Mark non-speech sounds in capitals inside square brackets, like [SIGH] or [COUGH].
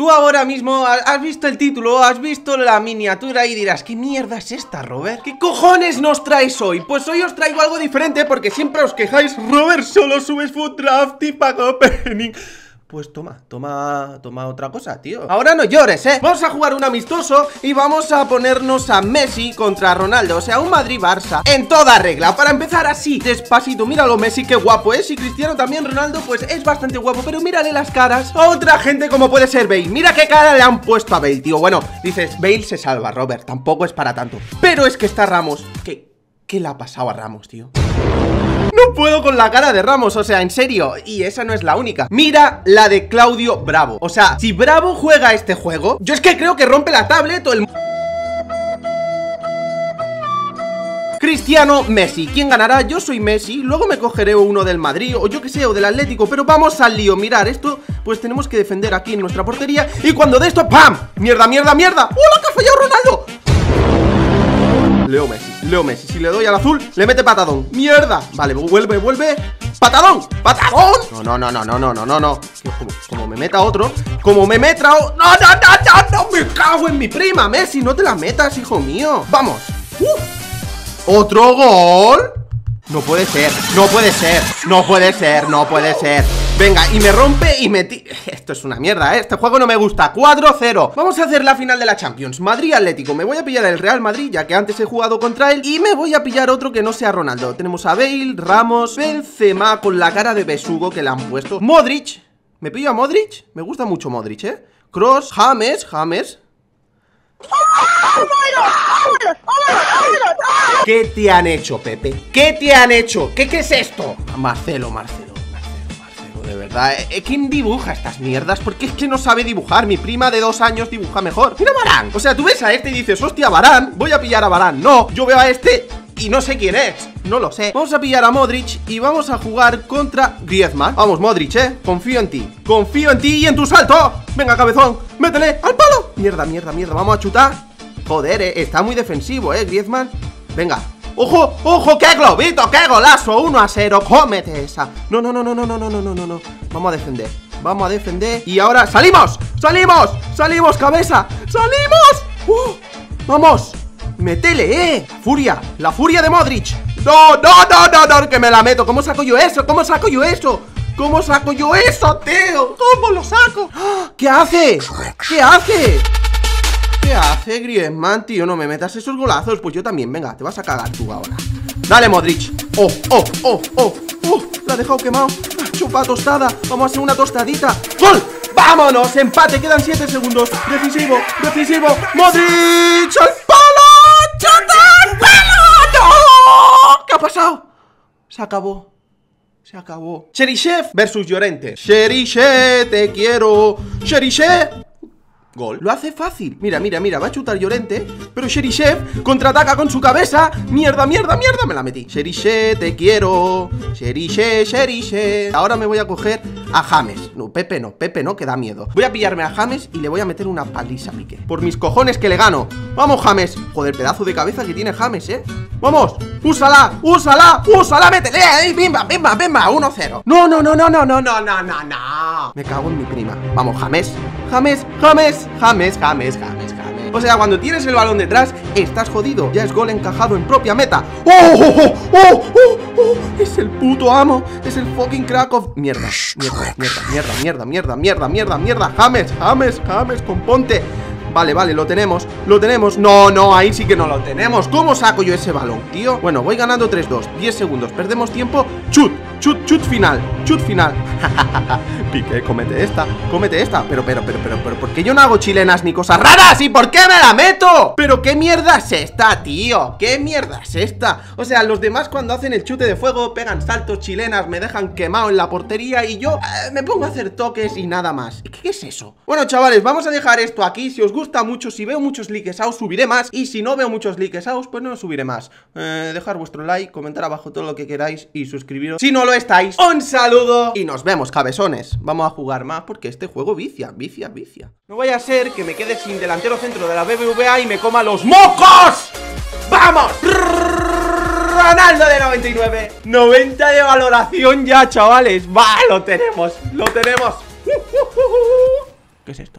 Tú ahora mismo has visto el título, has visto la miniatura y dirás ¿Qué mierda es esta, Robert? ¿Qué cojones nos traes hoy? Pues hoy os traigo algo diferente porque siempre os quejáis Robert, solo subes food draft y pack opening pues toma, toma, toma otra cosa, tío. Ahora no llores, ¿eh? Vamos a jugar un amistoso y vamos a ponernos a Messi contra Ronaldo O sea, un Madrid-Barça En toda regla, para empezar así, despacito Míralo Messi, qué guapo es. Y Cristiano también, Ronaldo, pues es bastante guapo Pero mírale las caras. A otra gente como puede ser Bale. Mira qué cara le han puesto a Bale, tío. Bueno, dices, Bale se salva, Robert Tampoco es para tanto. Pero es que está Ramos. ¿Qué, qué le ha pasado a Ramos, tío? No puedo con la cara de Ramos, o sea, en serio Y esa no es la única Mira la de Claudio Bravo O sea, si Bravo juega este juego Yo es que creo que rompe la tablet o el... Cristiano Messi, ¿quién ganará? Yo soy Messi, luego me cogeré uno del Madrid o yo que sé, o del Atlético Pero vamos al lío, mirar, esto pues tenemos que defender aquí en nuestra portería Y cuando de esto, ¡pam! ¡Mierda, mierda, mierda! ¡Hola, que ha fallado Ronaldo! Leo Messi, Leo Messi. Si le doy al azul, le mete patadón. ¡Mierda! Vale, vuelve, vuelve. ¡Patadón! ¡Patadón! No, no, no, no, no, no, no, no. Como, como me meta otro, como me meta otro. ¡No, no, no, no, no! ¡Me cago en mi prima, Messi! ¡No te la metas, hijo mío! ¡Vamos! Uh. ¡Otro gol! No puede ser, no puede ser, no puede ser, no puede ser. Venga, y me rompe y me... Esto es una mierda, ¿eh? Este juego no me gusta 4-0 Vamos a hacer la final de la Champions Madrid-Atlético Me voy a pillar el Real Madrid, ya que antes he jugado contra él Y me voy a pillar otro que no sea Ronaldo Tenemos a Bale, Ramos, Benzema Con la cara de besugo que le han puesto Modric ¿Me pillo a Modric? Me gusta mucho Modric, ¿eh? Cross, James, James ¿Qué te han hecho, Pepe? ¿Qué te han hecho? ¿Qué, qué es esto? Marcelo, Marcelo de verdad. ¿eh? ¿Quién dibuja estas mierdas? Porque es que no sabe dibujar. Mi prima de dos años dibuja mejor. Mira Barán. O sea, tú ves a este y dices Hostia, Barán Voy a pillar a Barán No, yo veo a este y no sé quién es. No lo sé. Vamos a pillar a Modric Y vamos a jugar contra Griezmann. Vamos, Modric, eh. Confío en ti. Confío en ti y en tu salto. Venga, cabezón Métele al palo. Mierda, mierda, mierda. Vamos a chutar. Joder, eh. Está muy defensivo, eh Griezmann. Venga ¡Ojo! ¡Ojo! ¡Qué globito! ¡Qué golazo! 1 a 0 ¡Cómete esa! No, no, no, no, no, no, no, no, no, no Vamos a defender Vamos a defender Y ahora ¡salimos! ¡Salimos! ¡Salimos, cabeza! ¡Salimos! ¡Uh! ¡Vamos! ¡Métele, eh! ¡Furia! ¡La furia de Modric! ¡No, no, no, no, no! ¡Que me la meto! ¿Cómo saco yo eso? ¿Cómo saco yo eso? ¿Cómo saco yo eso, tío? ¿Cómo lo saco? ¿Qué hace? ¿Qué hace? ¿Qué hace Griezmann, tío? No me metas esos golazos Pues yo también, venga, te vas a cagar tú ahora Dale, Modric Oh, oh, oh, oh, oh La ha dejado quemado Chupa tostada Vamos a hacer una tostadita ¡Gol! ¡Vámonos! Empate, quedan 7 segundos Decisivo, decisivo ¡Modric! ¡Al palo! ¡Chuta! palo! ¡No! ¿Qué ha pasado? Se acabó se acabó Cherichev versus Llorente Cherichev, te quiero Cherichev Lo hace fácil. Mira, mira, mira, va a chutar Llorente. Pero Sherishev contraataca con su cabeza. Mierda, mierda, mierda. Me la metí. Sherishev, te quiero. Sherishev, Sherishev. Ahora me voy a coger a James. No, Pepe no, Pepe no, que da miedo. Voy a pillarme a James y le voy a meter una paliza a Pique. Por mis cojones que le gano. Vamos, James. Joder, pedazo de cabeza que tiene James, ¿eh? ¡Vamos! ¡Úsala! ¡Úsala! ¡Úsala! ¡Métele! ¡Ay, bimba, bimba, bimba! 1-0 No, no, no, no, no, no, no, no, no Me cago en mi prima Vamos, James, James, James, James, James, James o sea, cuando tienes el balón detrás, estás jodido. Ya es gol encajado en propia meta. ¡Oh, oh, oh, ¡Oh, oh! ¡Oh! oh! es el puto amo. Es el fucking crack of... Mierda, mierda, mierda, mierda, mierda, mierda, mierda, mierda. James, James, James, componte. Vale, vale, lo tenemos, lo tenemos No, no, ahí sí que no lo tenemos ¿Cómo saco yo ese balón, tío? Bueno, voy ganando 3-2, 10 segundos Perdemos tiempo, chut chut, chut final Chut final [LAUGHS] Piqué, cómete esta, cómete esta Pero, pero, pero, pero, pero, ¿por qué yo no hago chilenas ni cosas raras? ¿Y por qué me la meto? Pero, ¿qué mierda es esta, tío? ¿Qué mierda es esta? O sea, los demás cuando hacen el chute de fuego Pegan saltos chilenas, me dejan quemado en la portería Y yo eh, me pongo a hacer toques y nada más ¿Qué, ¿Qué es eso? Bueno, chavales, vamos a dejar esto aquí Si os gusta mucho, si veo muchos likes out, subiré más Y si no veo muchos likes out, pues no subiré más eh, Dejar vuestro like, comentar abajo todo lo que queráis Y suscribiros si no lo estáis. Un saludo. Y nos vemos, cabezones. Vamos a jugar más porque este juego vicia, vicia, vicia. No vaya a ser que me quede sin delantero centro de la BBVA Y me coma los mocos. ¡Vamos! Ronaldo de 99 90 de valoración ya, chavales. Va, lo tenemos, lo tenemos. [LAUGHS] ¿Qué es esto?